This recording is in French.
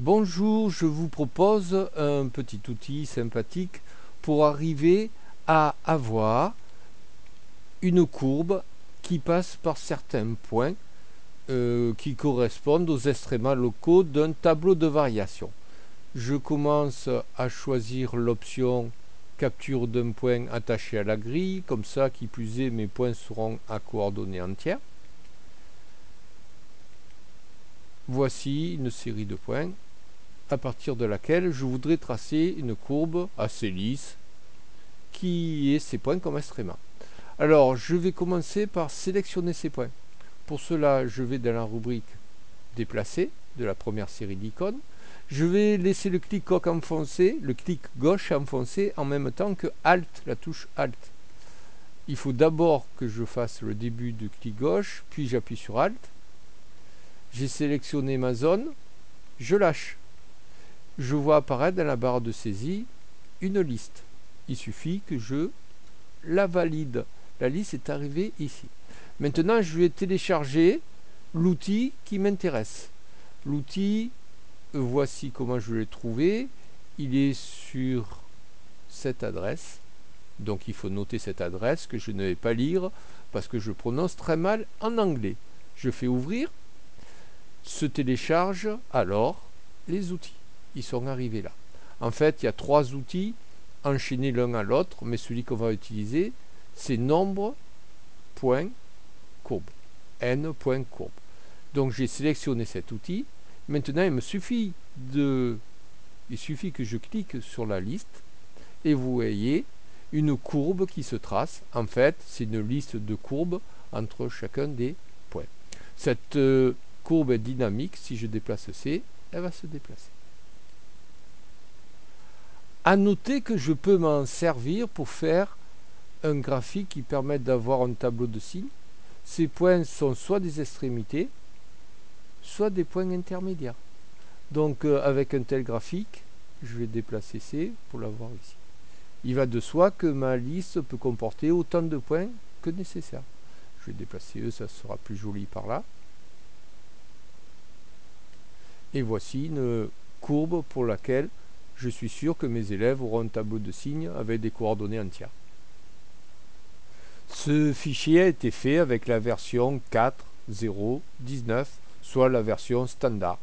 Bonjour, je vous propose un petit outil sympathique pour arriver à avoir une courbe qui passe par certains points euh, qui correspondent aux extrémas locaux d'un tableau de variation. Je commence à choisir l'option capture d'un point attaché à la grille, comme ça qui plus est mes points seront à coordonnées entières. Voici une série de points à partir de laquelle je voudrais tracer une courbe assez lisse qui est ces points comme extréma. Alors, je vais commencer par sélectionner ces points. Pour cela, je vais dans la rubrique déplacer de la première série d'icônes. Je vais laisser le clic coq enfoncé, le clic gauche enfoncé en même temps que Alt, la touche Alt. Il faut d'abord que je fasse le début du clic gauche, puis j'appuie sur Alt. J'ai sélectionné ma zone, je lâche je vois apparaître dans la barre de saisie une liste. Il suffit que je la valide. La liste est arrivée ici. Maintenant, je vais télécharger l'outil qui m'intéresse. L'outil, euh, voici comment je l'ai trouvé. Il est sur cette adresse. Donc il faut noter cette adresse que je ne vais pas lire parce que je prononce très mal en anglais. Je fais ouvrir. Se télécharge alors les outils ils sont arrivés là. En fait, il y a trois outils enchaînés l'un à l'autre, mais celui qu'on va utiliser, c'est nombre, point, courbe. n, point, courbe. Donc j'ai sélectionné cet outil. Maintenant, il me suffit de... Il suffit que je clique sur la liste et vous voyez une courbe qui se trace. En fait, c'est une liste de courbes entre chacun des points. Cette euh, courbe est dynamique. Si je déplace C, elle va se déplacer. À noter que je peux m'en servir pour faire un graphique qui permette d'avoir un tableau de signes. Ces points sont soit des extrémités, soit des points intermédiaires. Donc euh, avec un tel graphique, je vais déplacer C pour l'avoir ici. Il va de soi que ma liste peut comporter autant de points que nécessaire. Je vais déplacer E, ça sera plus joli par là. Et voici une courbe pour laquelle je suis sûr que mes élèves auront un tableau de signes avec des coordonnées entières. Ce fichier a été fait avec la version 4.0.19, soit la version standard.